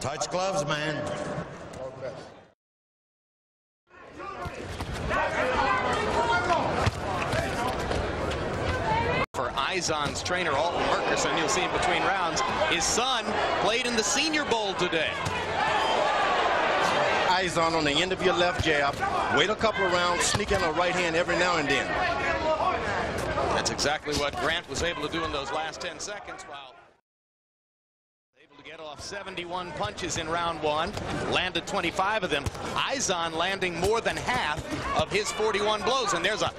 Touch gloves, man. For Izon's trainer, Alton Merkerson, you'll see him between rounds. His son played in the Senior Bowl today. Izon on the end of your left jab. Wait a couple of rounds, sneak in a right hand every now and then. That's exactly what Grant was able to do in those last 10 seconds while able to get off 71 punches in round one, landed 25 of them. Izon landing more than half of his 41 blows, and there's a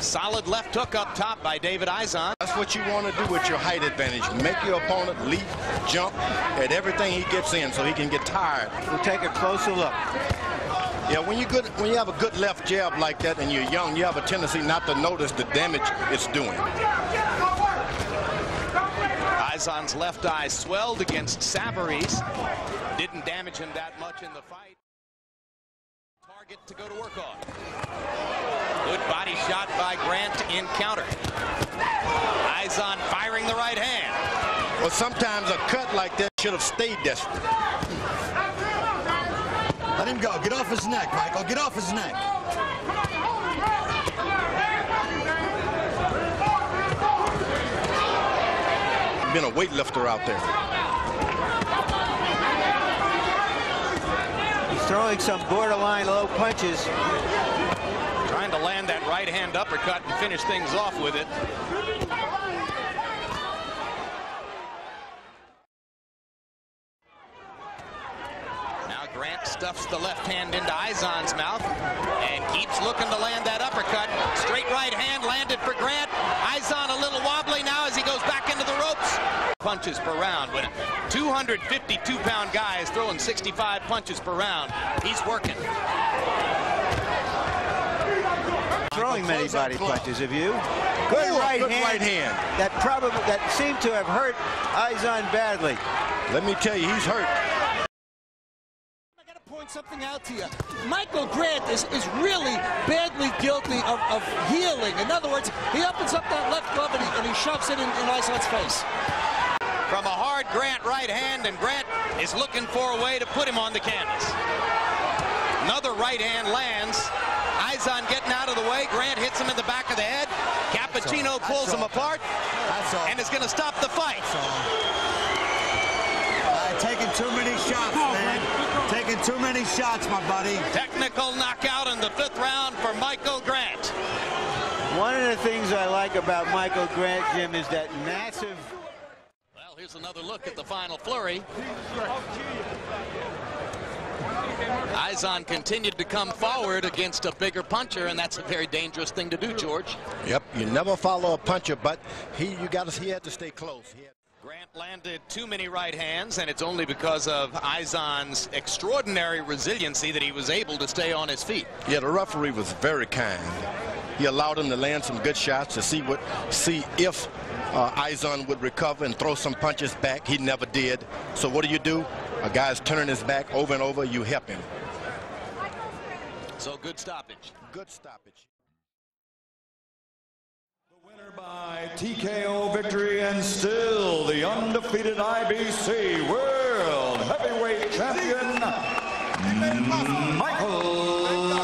solid left hook up top by David Izon. That's what you want to do with your height advantage. Make your opponent leap, jump at everything he gets in so he can get tired. We'll take a closer look. Yeah, when you good, when you have a good left jab like that and you're young, you have a tendency not to notice the damage it's doing. Izon's left eye swelled against Savarese. Didn't damage him that much in the fight. Target to go to work on. Good body shot by Grant in counter. Izon firing the right hand. Well, sometimes a cut like that should have stayed desperate. Let him go. Get off his neck, Michael. Get off his neck. Been a weightlifter out there. He's throwing some borderline low punches. Trying to land that right hand uppercut and finish things off with it. Now Grant stuffs the left hand into Izon's mouth and keeps looking to land that uppercut. Straight right hand landed for Grant. Izon a little wobbly now as he goes back into the ropes. Punches per round. When a 252-pound guy is throwing 65 punches per round, he's working. Throwing many body punches of you. Good, Ooh, right, good hand right hand. That probably that seemed to have hurt Izon badly. Let me tell you, he's hurt. I got to point something out to you. Michael Grant is, is really badly guilty of, of heeling. In other words, he opens up that left glove and he, and he shoves it in, in Izon's face. From a hard Grant right hand, and Grant is looking for a way to put him on the canvas. Another right hand lands. Izon getting out of the way. Grant hits him in the back of the head. Cappuccino pulls him apart That's all. and is going to stop the fight. Uh, taking too many shots, man. Taking too many shots, my buddy. Technical knockout in the fifth round for Michael Grant. One of the things I like about Michael Grant, Jim, is that massive. Here's another look at the final flurry. Izon continued to come forward against a bigger puncher, and that's a very dangerous thing to do, George. Yep, you never follow a puncher, but he you got to he had to stay close. Grant landed too many right hands, and it's only because of Izon's extraordinary resiliency that he was able to stay on his feet. yeah, the referee was very kind. He allowed him to land some good shots to see what see if uh, Izon would recover and throw some punches back. He never did. So what do you do? A guy's turning his back over and over. You help him. So good stoppage. Good stoppage. The winner by TKO victory and still the undefeated IBC World Heavyweight Champion, Michael